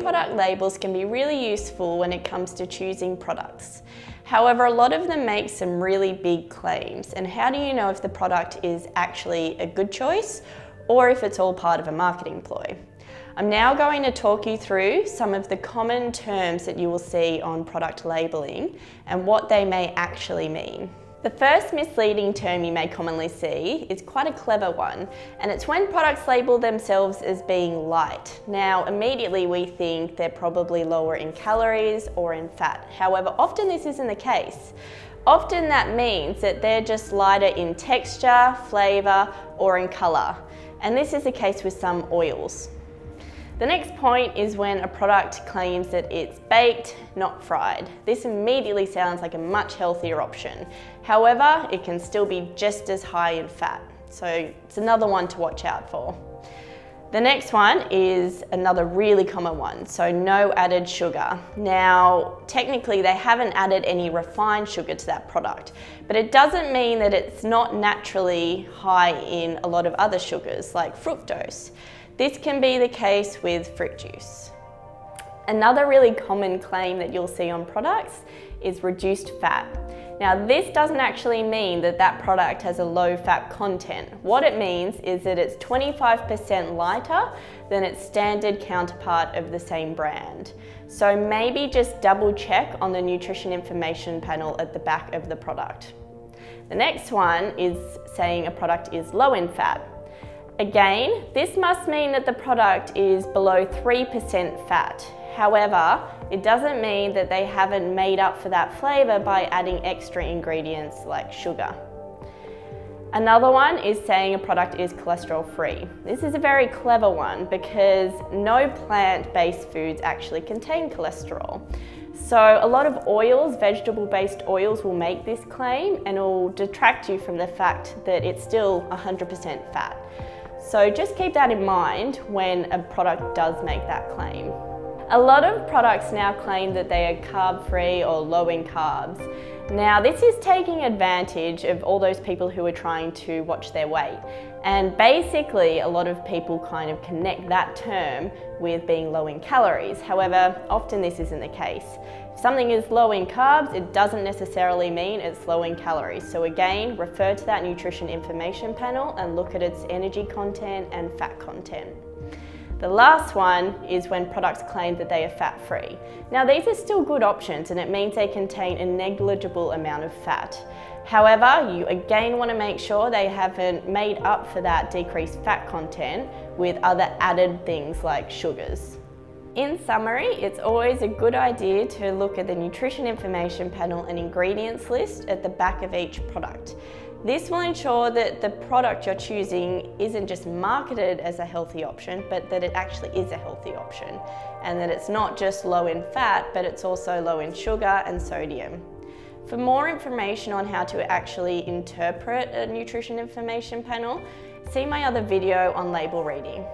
Product labels can be really useful when it comes to choosing products. However, a lot of them make some really big claims and how do you know if the product is actually a good choice or if it's all part of a marketing ploy? I'm now going to talk you through some of the common terms that you will see on product labelling and what they may actually mean. The first misleading term you may commonly see is quite a clever one, and it's when products label themselves as being light. Now, immediately we think they're probably lower in calories or in fat. However, often this isn't the case. Often that means that they're just lighter in texture, flavour, or in colour. And this is the case with some oils. The next point is when a product claims that it's baked, not fried. This immediately sounds like a much healthier option. However, it can still be just as high in fat. So it's another one to watch out for. The next one is another really common one, so no added sugar. Now, technically they haven't added any refined sugar to that product, but it doesn't mean that it's not naturally high in a lot of other sugars like fructose. This can be the case with fruit juice. Another really common claim that you'll see on products is reduced fat. Now this doesn't actually mean that that product has a low fat content. What it means is that it's 25% lighter than its standard counterpart of the same brand. So maybe just double check on the nutrition information panel at the back of the product. The next one is saying a product is low in fat. Again, this must mean that the product is below 3% fat. However, it doesn't mean that they haven't made up for that flavour by adding extra ingredients like sugar. Another one is saying a product is cholesterol free. This is a very clever one because no plant-based foods actually contain cholesterol. So a lot of oils, vegetable-based oils will make this claim and will detract you from the fact that it's still 100% fat. So just keep that in mind when a product does make that claim. A lot of products now claim that they are carb-free or low in carbs. Now this is taking advantage of all those people who are trying to watch their weight. And basically a lot of people kind of connect that term with being low in calories. However, often this isn't the case. If something is low in carbs, it doesn't necessarily mean it's low in calories. So again, refer to that nutrition information panel and look at its energy content and fat content. The last one is when products claim that they are fat free. Now these are still good options and it means they contain a negligible amount of fat. However, you again want to make sure they haven't made up for that decreased fat content with other added things like sugars. In summary, it's always a good idea to look at the nutrition information panel and ingredients list at the back of each product. This will ensure that the product you're choosing isn't just marketed as a healthy option, but that it actually is a healthy option. And that it's not just low in fat, but it's also low in sugar and sodium. For more information on how to actually interpret a nutrition information panel, see my other video on label reading.